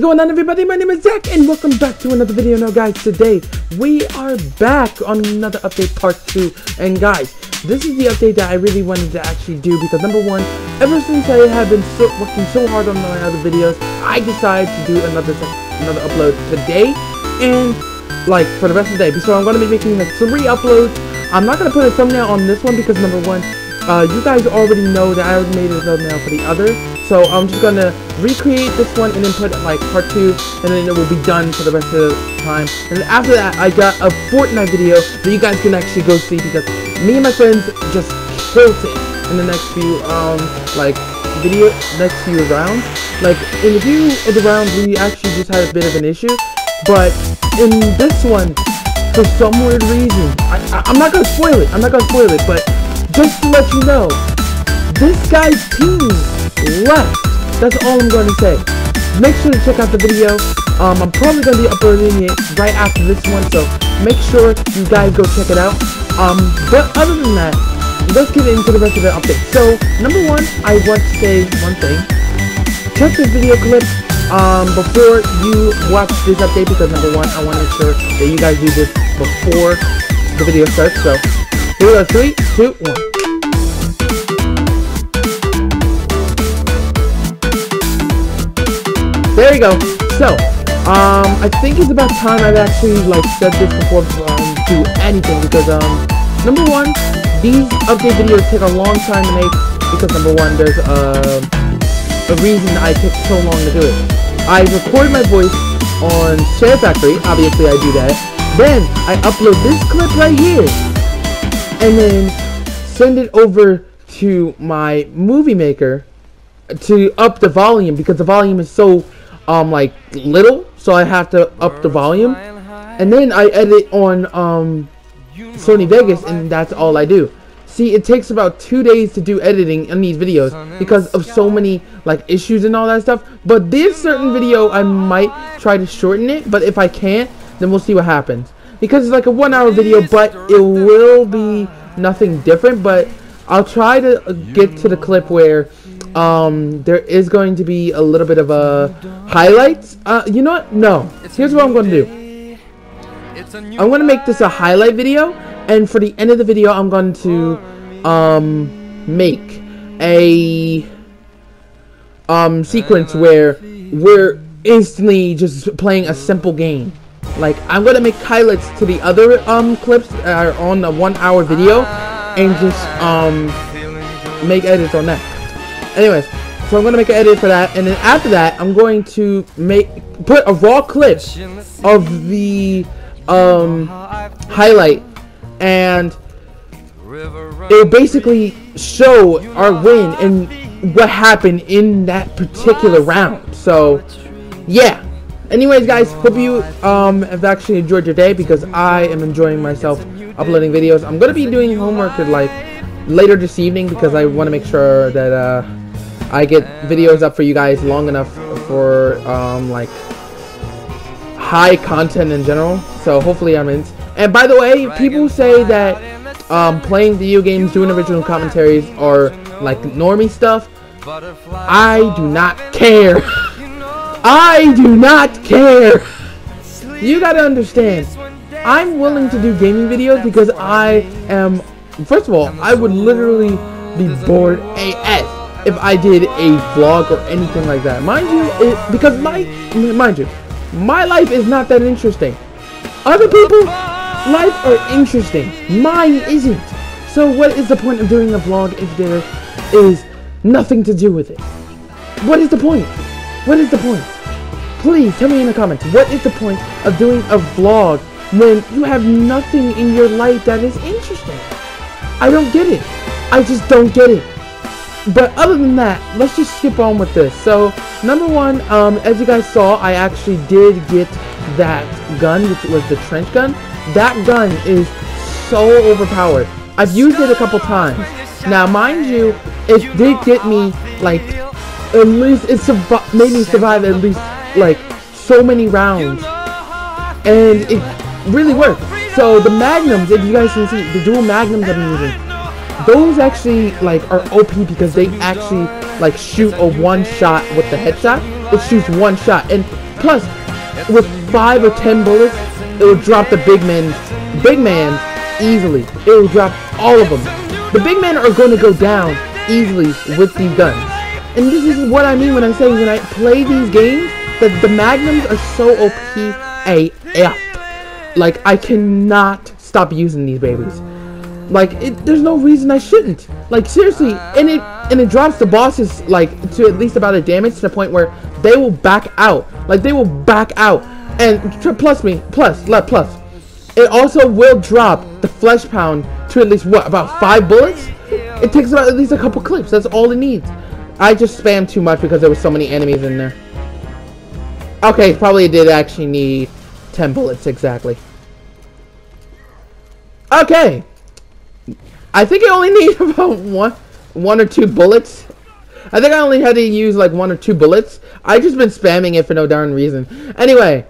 What's going on everybody? My name is Zach and welcome back to another video. Now guys, today we are back on another update part 2. And guys, this is the update that I really wanted to actually do because number one, ever since I have been so, working so hard on my other videos, I decided to do another another upload today and like for the rest of the day. So I'm going to be making like three uploads. I'm not going to put a thumbnail on this one because number one, uh, you guys already know that I already made a thumbnail for the other. So I'm just gonna recreate this one and then put like part two and then it will be done for the rest of the time. And after that I got a Fortnite video that you guys can actually go see because me and my friends just killed it in the next few um like video next few rounds. Like in a few of the rounds we actually just had a bit of an issue. But in this one, for some weird reason, I, I, I'm not gonna spoil it, I'm not gonna spoil it, but just to let you know, this guy's team left. That's all I'm going to say. Make sure to check out the video. Um, I'm probably going to be uploading it right after this one, so make sure you guys go check it out. Um, but other than that, let's get into the rest of the update. So, number one, I want to say one thing. Check this video clip um, before you watch this update because number one, I want to make sure that you guys do this before the video starts. So, here we go. Three, two, one. There you go. So, um, I think it's about time I've actually, like, said this before um, do anything, because, um, number one, these update videos take a long time to make, because, number one, there's, uh, a reason I took so long to do it. I record my voice on Share Factory, obviously I do that, then I upload this clip right here, and then send it over to my movie maker to up the volume, because the volume is so um like little, so I have to up the volume. And then I edit on um Sony Vegas and that's all I do. See, it takes about two days to do editing on these videos because of so many like issues and all that stuff. But this certain video, I might try to shorten it. But if I can't, then we'll see what happens. Because it's like a one hour video, but it will be nothing different. But I'll try to get to the clip where um, there is going to be a little bit of a highlights. Uh, you know what? No. Here's what I'm going to do. I'm going to make this a highlight video, and for the end of the video, I'm going to um, make a um, sequence where we're instantly just playing a simple game. Like, I'm going to make highlights to the other um, clips that are on the one hour video, and just um, make edits on that. Anyways, so I'm gonna make an edit for that, and then after that, I'm going to make put a raw clip of the um highlight, and it'll basically show our win and what happened in that particular round. So, yeah. Anyways, guys, hope you um have actually enjoyed your day because I am enjoying myself uploading videos. I'm gonna be doing homework at like later this evening because I want to make sure that uh I get videos up for you guys long enough for um, like high content in general. So hopefully I'm in. And by the way, people say that um, playing video games, doing original commentaries are like normie stuff. I do not care. I do not care. You gotta understand. I'm willing to do gaming videos because I am. First of all, I would literally be bored AF if I did a vlog or anything like that. Mind you, it, because my, mind you, my life is not that interesting. Other people's life are interesting. Mine isn't. So what is the point of doing a vlog if there is nothing to do with it? What is the point? What is the point? Please tell me in the comments, what is the point of doing a vlog when you have nothing in your life that is interesting? I don't get it. I just don't get it. But other than that, let's just skip on with this. So, number one, um, as you guys saw, I actually did get that gun, which was the trench gun. That gun is so overpowered. I've used it a couple times. Now, mind you, it did get me, like, at least, it made me survive at least, like, so many rounds. And it really worked. So, the magnums, if you guys can see, the dual magnums that I'm using, those actually like are OP because they actually like shoot a one shot with the headshot. It shoots one shot, and plus, with five or ten bullets, it will drop the big man, big man easily. It will drop all of them. The big men are going to go down easily with these guns. And this is what I mean when I say when I play these games, that the magnums are so OP AF. Like, I cannot stop using these babies. Like, it, there's no reason I shouldn't. Like, seriously, and it and it drops the bosses, like, to at least about a damage to the point where they will back out. Like, they will back out. And plus me, plus, let plus. It also will drop the Fleshpound to at least, what, about five bullets? It takes about at least a couple clips. That's all it needs. I just spammed too much because there were so many enemies in there. Okay, probably did actually need 10 bullets exactly. Okay. I think I only need about one, one or two bullets. I think I only had to use like one or two bullets. I just been spamming it for no darn reason. Anyway,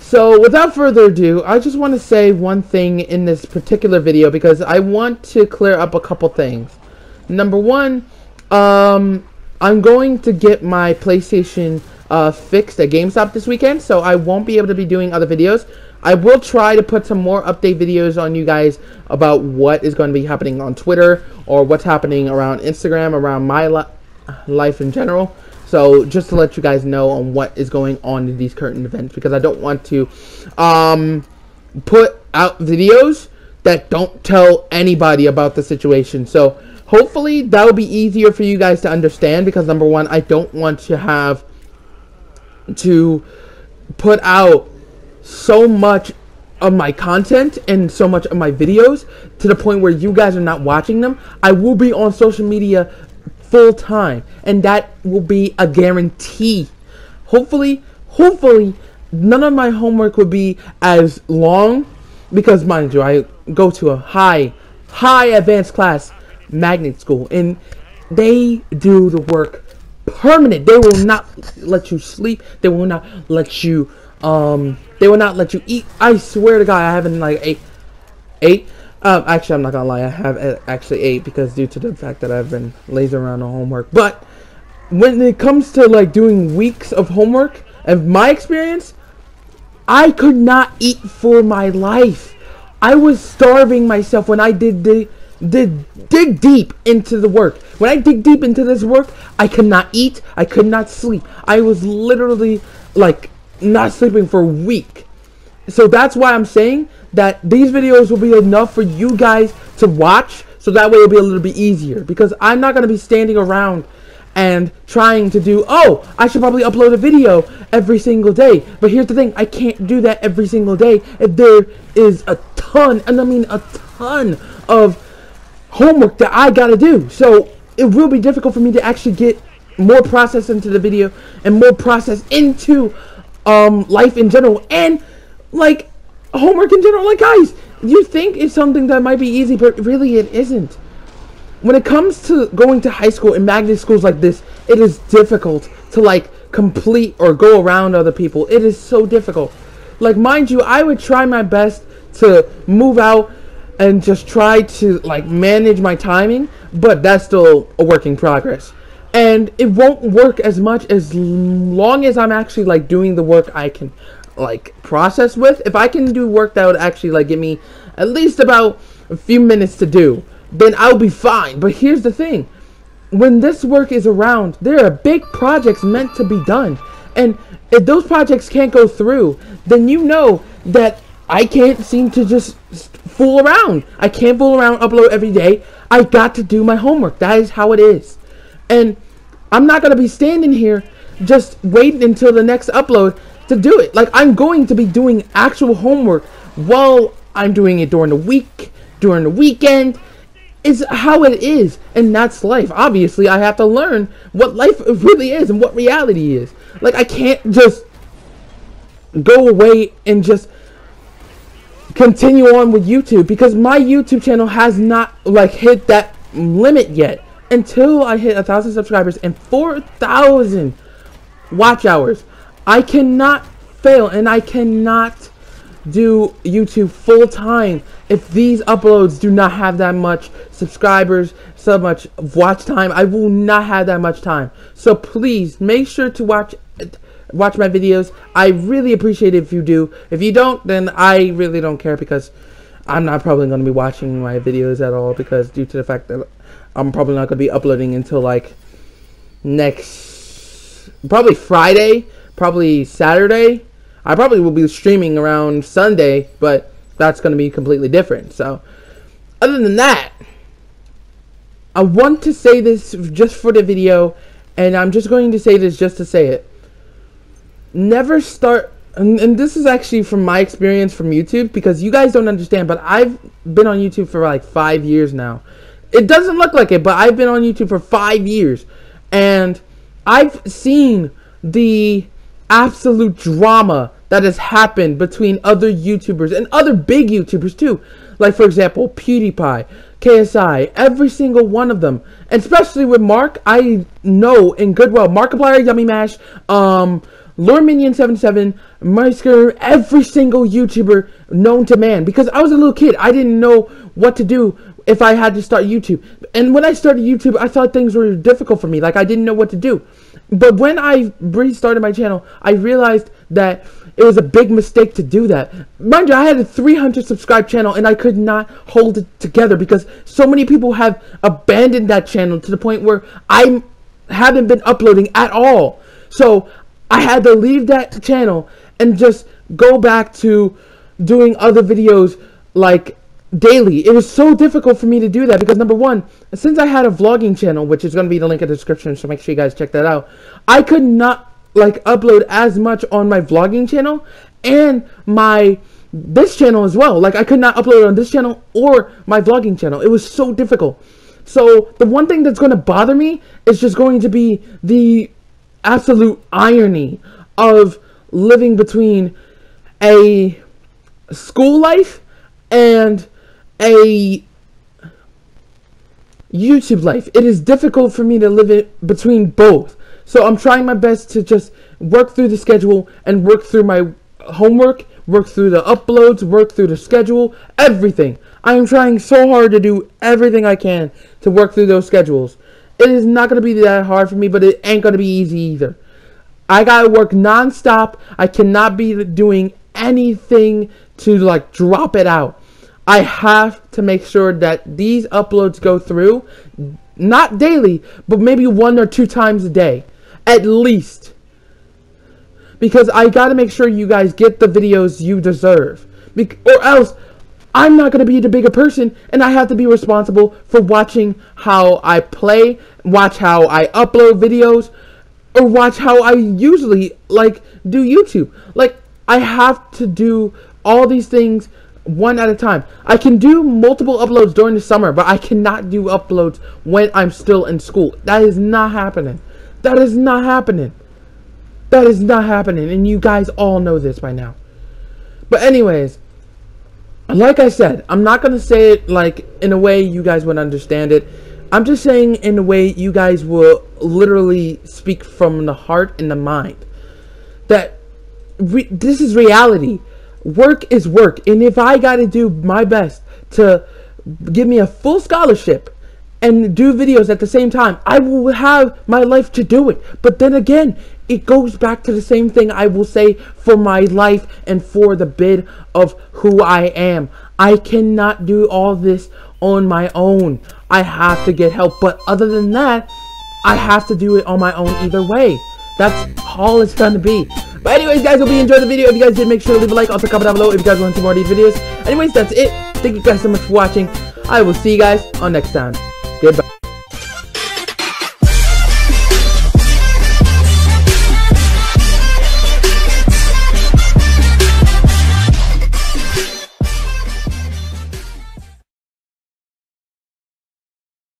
so without further ado, I just want to say one thing in this particular video because I want to clear up a couple things. Number one, um, I'm going to get my PlayStation uh, fixed at GameStop this weekend, so I won't be able to be doing other videos. I will try to put some more update videos on you guys about what is going to be happening on Twitter or what's happening around Instagram, around my li life in general. So just to let you guys know on what is going on in these current events because I don't want to um, put out videos that don't tell anybody about the situation. So hopefully that will be easier for you guys to understand because number one, I don't want to have to put out so much of my content and so much of my videos to the point where you guys are not watching them. I will be on social media full time and that will be a guarantee. Hopefully, hopefully none of my homework will be as long because mind you, I go to a high, high advanced class magnet school and they do the work permanent. They will not let you sleep. They will not let you um, they will not let you eat. I swear to God, I haven't like eight, eight. Um, actually, I'm not gonna lie. I have uh, actually eight because due to the fact that I've been lazy around on homework. But when it comes to like doing weeks of homework, and my experience, I could not eat for my life. I was starving myself when I did the did dig deep into the work. When I dig deep into this work, I could not eat. I could not sleep. I was literally like not sleeping for a week. So that's why I'm saying that these videos will be enough for you guys to watch so that way it'll be a little bit easier because I'm not going to be standing around and trying to do oh I should probably upload a video every single day but here's the thing I can't do that every single day if there is a ton and I mean a ton of homework that I gotta do so it will be difficult for me to actually get more process into the video and more process into um, life in general, and like homework in general. Like, guys, you think it's something that might be easy, but really it isn't. When it comes to going to high school and magnet schools like this, it is difficult to like complete or go around other people. It is so difficult. Like, mind you, I would try my best to move out and just try to like manage my timing, but that's still a work in progress and it won't work as much as long as I'm actually like doing the work I can like process with. If I can do work that would actually like give me at least about a few minutes to do, then I'll be fine. But here's the thing. When this work is around, there are big projects meant to be done. And if those projects can't go through, then you know that I can't seem to just fool around. I can't fool around, upload every day. I got to do my homework. That is how it is. And I'm not going to be standing here just waiting until the next upload to do it. Like, I'm going to be doing actual homework while I'm doing it during the week, during the weekend. Is how it is, and that's life. Obviously, I have to learn what life really is and what reality is. Like, I can't just go away and just continue on with YouTube because my YouTube channel has not like hit that limit yet until I hit a thousand subscribers and 4,000 watch hours. I cannot fail and I cannot do YouTube full time if these uploads do not have that much subscribers, so much watch time. I will not have that much time. So please make sure to watch watch my videos. I really appreciate it if you do. If you don't, then I really don't care because I'm not probably going to be watching my videos at all because due to the fact that I'm probably not going to be uploading until like next, probably Friday, probably Saturday. I probably will be streaming around Sunday, but that's going to be completely different. So, other than that, I want to say this just for the video, and I'm just going to say this just to say it. Never start, and, and this is actually from my experience from YouTube, because you guys don't understand, but I've been on YouTube for like five years now. It doesn't look like it, but I've been on YouTube for five years, and I've seen the absolute drama that has happened between other YouTubers and other big YouTubers too. Like, for example, PewDiePie, KSI, every single one of them. And especially with Mark, I know in Goodwill, Markiplier, Yummy Mash, um, Lord Minion 77, Meisker, every single YouTuber known to man. Because I was a little kid, I didn't know what to do if I had to start YouTube. And when I started YouTube, I thought things were difficult for me. Like, I didn't know what to do. But when I restarted my channel, I realized that it was a big mistake to do that. Mind you, I had a 300 subscribe channel and I could not hold it together because so many people have abandoned that channel to the point where I haven't been uploading at all. So I had to leave that channel and just go back to doing other videos like daily. It was so difficult for me to do that because number one, since I had a vlogging channel, which is going to be the link in the description, so make sure you guys check that out, I could not like upload as much on my vlogging channel and my this channel as well. Like I could not upload on this channel or my vlogging channel. It was so difficult. So the one thing that's going to bother me is just going to be the absolute irony of living between a school life and a YouTube life. It is difficult for me to live it between both. So I'm trying my best to just work through the schedule and work through my homework, work through the uploads, work through the schedule, everything. I am trying so hard to do everything I can to work through those schedules. It is not going to be that hard for me, but it ain't going to be easy either. I got to work nonstop. I cannot be doing anything to like drop it out. I have to make sure that these uploads go through, not daily, but maybe one or two times a day. At least. Because I gotta make sure you guys get the videos you deserve. Be or else, I'm not gonna be the bigger person, and I have to be responsible for watching how I play, watch how I upload videos, or watch how I usually, like, do YouTube. Like, I have to do all these things one at a time. I can do multiple uploads during the summer, but I cannot do uploads when I'm still in school. That is not happening. That is not happening. That is not happening, and you guys all know this by now. But anyways, like I said, I'm not going to say it like in a way you guys would understand it. I'm just saying in a way you guys will literally speak from the heart and the mind. That this is reality. Work is work, and if I got to do my best to give me a full scholarship and do videos at the same time, I will have my life to do it. But then again, it goes back to the same thing I will say for my life and for the bid of who I am. I cannot do all this on my own. I have to get help. But other than that, I have to do it on my own either way. That's all it's gonna be. But anyways, guys, hope you enjoyed the video. If you guys did, make sure to leave a like. Also, comment down below if you guys want to see more of these videos. Anyways, that's it. Thank you guys so much for watching. I will see you guys on next time.